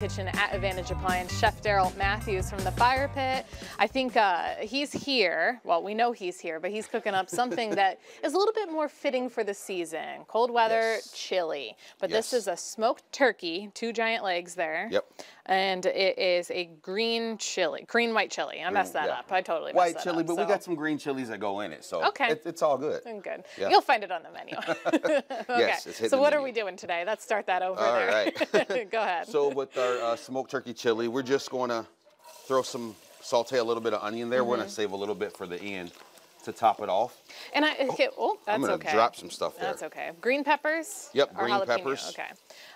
Kitchen at Advantage Appliance, Chef Daryl Matthews from the Fire Pit. I think uh, he's here. Well, we know he's here, but he's cooking up something that is a little bit more fitting for the season. Cold weather Yes. chili. But Yes. this is a smoked turkey, two giant legs there. Yep. And it is a green chili, green white chili. I messed that yeah. up. I totally messed up. White that chili, up, but we got some green chilies that go in it, so Okay. it, it's all good. I'm good. Yeah. You'll find it on the menu. okay. Yes, so what are we doing today? Let's start that over All there. right. Go ahead. So with our uh, smoked turkey chili, we're just going to throw some saute a little bit of onion there. We're Mm-hmm. going to save a little bit for the end to top it off. And I okay, oh, that's I'm gonna okay. drop some stuff there. That's okay. Green peppers. Yep, green jalapeno? peppers. Okay.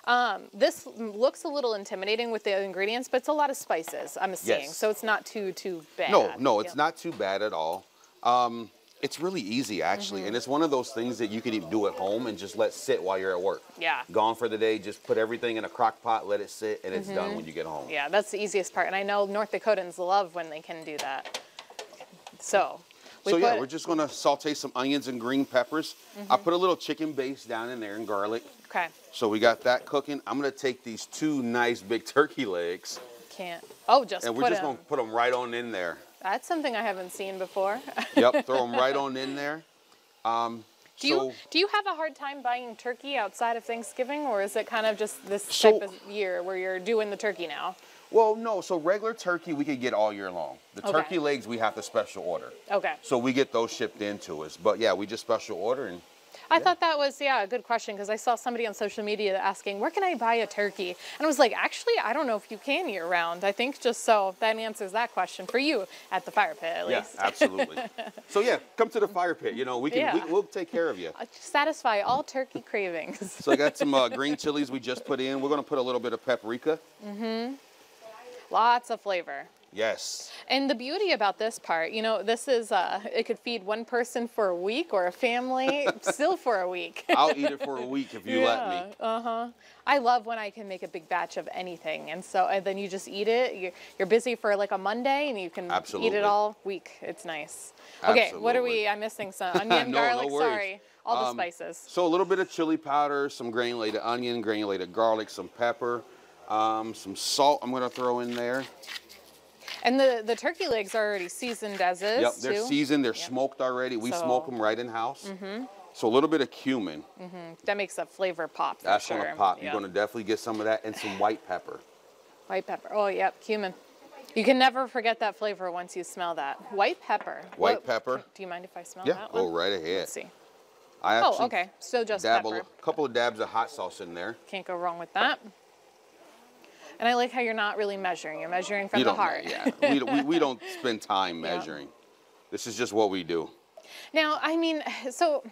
Um, this looks a little intimidating with the ingredients, but it's a lot of spices. I'm seeing, Yes. so it's not too too bad. No, no, it's Yep. not too bad at all. Um, it's really easy actually, Mm-hmm. and it's one of those things that you can even do at home and just let sit while you're at work. Yeah. Gone for the day, just put everything in a crock pot, let it sit, and it's done when you get home. Mm-hmm. Yeah, that's the easiest part, and I know North Dakotans love when they can do that. So. We so yeah, we're just gonna saute some onions and green peppers. I put a little chicken base down in there and garlic. okay. So we got that cooking. I'm gonna take these two nice big turkey legs, Can't. Oh, just and we're just gonna put them right on in there. That's something I haven't seen before. Yep, throw them right on in there. Um, Do so you do you have a hard time buying turkey outside of Thanksgiving, or is it kind of just this So- type of year where you're doing the turkey now? well, no. So regular turkey we could get all year long. The Okay. turkey legs we have to special order. Okay. So we get those shipped into us. But yeah, we just special order and I thought that was yeah a good question because I saw somebody on social media asking where can I buy a turkey, and I was like, actually, I don't know if you can year round. I think just so that answers that question for you at the fire pit at yeah, least. absolutely. so yeah, come to the fire pit. You know, we can Yeah. we, we'll take care of you. Satisfy all turkey cravings. So I got some uh, green chilies we just put in. We're gonna put a little bit of paprika. Mm-hmm. Lots of flavor. Yes. And the beauty about this part, you know, this is uh, it could feed one person for a week or a family still for a week. I'll eat it for a week if you let me. Uh huh. I love when I can make a big batch of anything, and so and then you just eat it. You're, you're busy for like a Monday, and you can eat it all week. It's nice. Okay, what are we? I'm missing some onion, No, no garlic. worries. sorry, all the Um, spices. So a little bit of chili powder, some granulated onion, granulated garlic, some pepper, um, some salt. I'm gonna throw in there. And the the turkey legs are already seasoned as is. Yep, they're too. seasoned. They're Yep. smoked already. We So- smoke them right in house. Mm-hmm. So a little bit of cumin. Mm-hmm. That makes a flavor pop. That's sure. gonna pop. You're gonna definitely get some of that and some white pepper. White pepper. Oh, yep, cumin. You can never forget that flavor once you smell that. White pepper. White What- pepper. Do you mind if I smell Yeah, that go one? right ahead. Let's see. I Oh, actually okay. So just dab a pepper. li- couple of dabs of hot sauce in there. Can't go wrong with that. And I like how you're not really measuring. You're measuring from you the heart. Yeah, we, we, we don't spend time Yeah. measuring. This is just what we do. Now, I mean, so,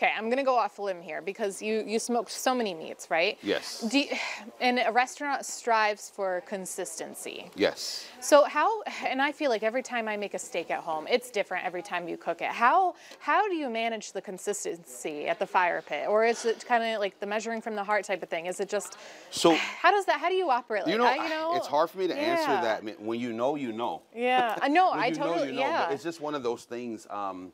okay, I'm gonna go off a limb here because you you smoke so many meats, right? Yes. Do you- and a restaurant strives for consistency. Yes. So how, and I feel like every time I make a steak at home, it's different every time you cook it. How how do you manage the consistency at the fire pit, or is it kind of like the measuring from the heart type of thing? Is it just So how does that? How do you operate? Like, you know, I- you know, it's hard for me to answer that. When you know, you know. Yeah, I know. I you know, totally you know. yeah. But it's just one of those things. Um,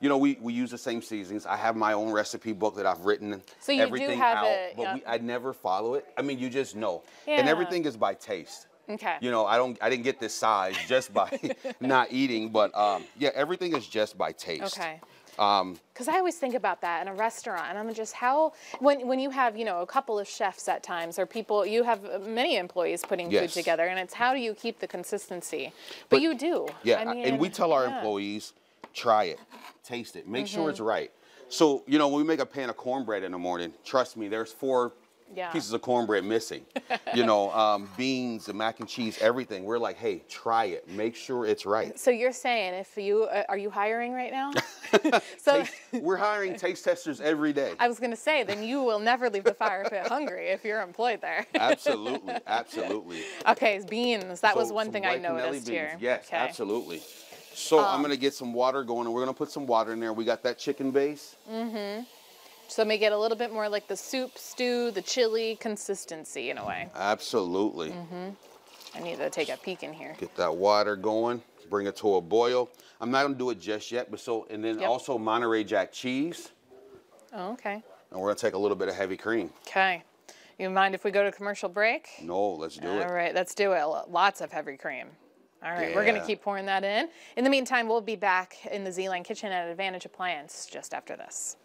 you know, we, we use the same seasonings. I have my own recipe book that I've written So you do everything have out, it, but yeah. we, I never follow it. I mean, you just know, and everything is by taste. okay. You know, I don't, I didn't get this size just by not eating, but um, yeah, everything is just by taste. Okay. Um, Because I always think about that in a restaurant, and I'm just how when when you have you know a couple of chefs at times, or people you have many employees putting food together, and it's how do you keep the consistency? But, But- you do. Yeah, I mean, and we tell our yeah. Employees, try it, taste it, make sure it's right. So, you know, when we make a pan of cornbread in the morning, trust me, there's four Yeah. pieces of cornbread missing. you know, um, beans, the mac and cheese, everything. We're like, hey, try it, make sure it's right. So you're saying if you uh, are you hiring right now? so Taste- we're hiring taste testers every day. I was gonna say then you will never leave the fire pit hungry if you're employed there. absolutely, absolutely. okay, beans. That was one thing I noticed beans. here. Yes, okay. absolutely. So Um, I'm gonna get some water going, and we're gonna put some water in there. We got that chicken base. Mm-hmm. So make it a little bit more like the soup, stew, the chili consistency in a way. Absolutely. Mm-hmm. I need to take a peek in here. Get that water going. Bring it to a boil. I'm not gonna do it just yet, but so and then Yep. also Monterey Jack cheese, Oh, okay. and we're gonna take a little bit of heavy cream. Okay. You mind if we go to commercial break? No, let's do All it. All right, let's do it. Lots of heavy cream. All right, we're going to keep pouring that in. In the meantime, we'll be back in the Z-Line kitchen at Advantage Appliance just after this.